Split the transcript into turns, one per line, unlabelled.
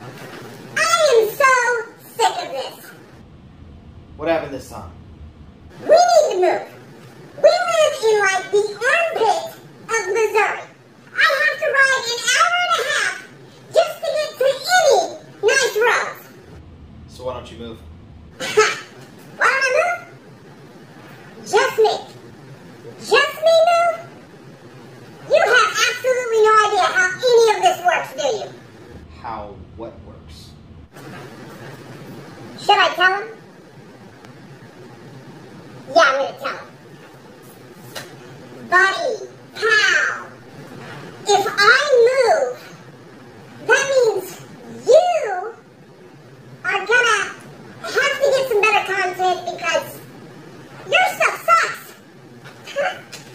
I am so sick of this. What happened this time?
We need to move. We live in like the armpit of Missouri. I have to ride an hour and a half just to get to any nice roads.
So why don't you move?
works. Should I tell him? Yeah, I'm gonna tell him. Buddy, pal, if I move, that means you are gonna have to get some better content because your stuff sucks.